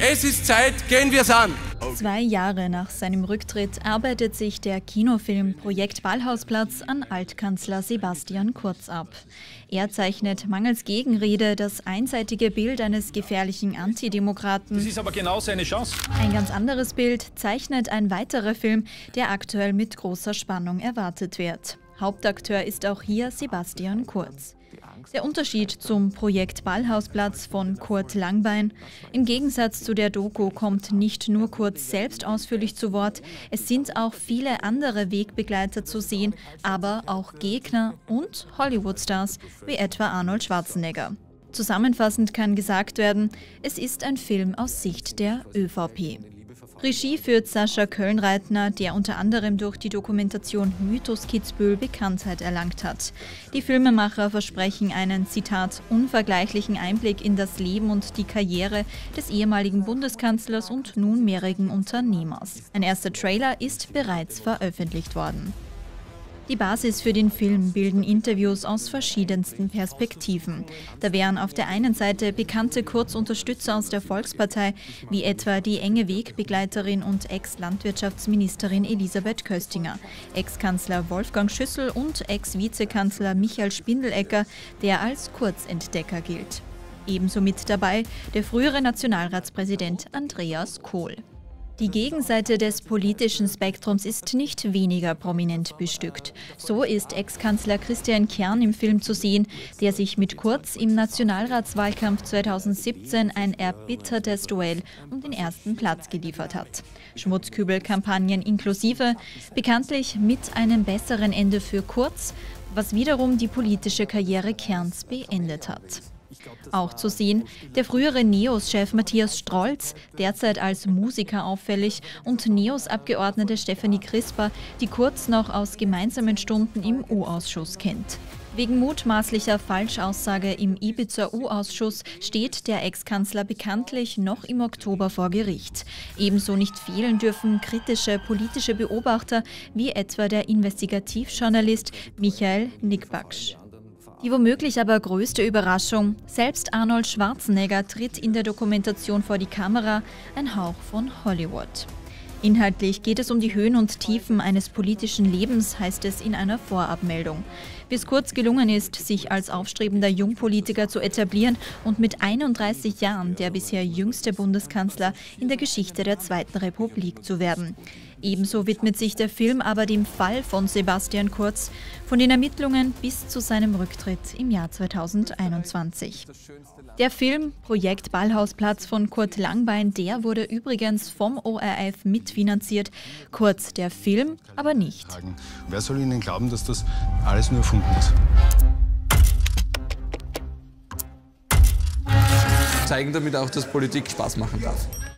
Es ist Zeit, gehen wir es an. Zwei Jahre nach seinem Rücktritt arbeitet sich der Kinofilm Projekt Ballhausplatz an Altkanzler Sebastian Kurz ab. Er zeichnet mangels Gegenrede das einseitige Bild eines gefährlichen Antidemokraten. Das ist aber genau seine Chance. Ein ganz anderes Bild zeichnet ein weiterer Film, der aktuell mit großer Spannung erwartet wird. Hauptakteur ist auch hier Sebastian Kurz. Der Unterschied zum Projekt Ballhausplatz von Kurt Langbein. Im Gegensatz zu der Doku kommt nicht nur Kurz selbst ausführlich zu Wort, es sind auch viele andere Wegbegleiter zu sehen, aber auch Gegner und Hollywood-Stars wie etwa Arnold Schwarzenegger. Zusammenfassend kann gesagt werden, es ist ein Film aus Sicht der ÖVP. Regie führt Sascha Kölnreitner, der unter anderem durch die Dokumentation Mythos Kitzbühel Bekanntheit erlangt hat. Die Filmemacher versprechen einen, Zitat, unvergleichlichen Einblick in das Leben und die Karriere des ehemaligen Bundeskanzlers und nunmehrigen Unternehmers. Ein erster Trailer ist bereits veröffentlicht worden. Die Basis für den Film bilden Interviews aus verschiedensten Perspektiven. Da wären auf der einen Seite bekannte Kurzunterstützer aus der Volkspartei, wie etwa die enge Wegbegleiterin und Ex-Landwirtschaftsministerin Elisabeth Köstinger, Ex-Kanzler Wolfgang Schüssel und Ex-Vizekanzler Michael Spindelecker, der als Kurzentdecker gilt. Ebenso mit dabei der frühere Nationalratspräsident Andreas Kohl. Die Gegenseite des politischen Spektrums ist nicht weniger prominent bestückt. So ist Ex-Kanzler Christian Kern im Film zu sehen, der sich mit Kurz im Nationalratswahlkampf 2017 ein erbittertes Duell um den ersten Platz geliefert hat. Schmutzkübelkampagnen inklusive, bekanntlich mit einem besseren Ende für Kurz, was wiederum die politische Karriere Kerns beendet hat. Auch zu sehen der frühere NEOS-Chef Matthias Strolz, derzeit als Musiker auffällig, und NEOS-Abgeordnete Stefanie Crisper, die kurz noch aus gemeinsamen Stunden im U-Ausschuss kennt. Wegen mutmaßlicher Falschaussage im Ibiza U-Ausschuss steht der Ex-Kanzler bekanntlich noch im Oktober vor Gericht. Ebenso nicht fehlen dürfen kritische politische Beobachter wie etwa der Investigativjournalist Michael Nickbaksch. Die womöglich aber größte Überraschung, selbst Arnold Schwarzenegger tritt in der Dokumentation vor die Kamera, ein Hauch von Hollywood. Inhaltlich geht es um die Höhen und Tiefen eines politischen Lebens, heißt es in einer Vorabmeldung. Bis kurz gelungen ist, sich als aufstrebender Jungpolitiker zu etablieren und mit 31 Jahren der bisher jüngste Bundeskanzler in der Geschichte der Zweiten Republik zu werden. Ebenso widmet sich der Film aber dem Fall von Sebastian Kurz, von den Ermittlungen bis zu seinem Rücktritt im Jahr 2021. Der Film Projekt Ballhausplatz von Kurt Langbein, der wurde übrigens vom ORF mitfinanziert. Kurz der Film, aber nicht. Wer soll Ihnen glauben, dass das alles nur erfunden ist? Zeigen damit auch, dass Politik Spaß machen darf.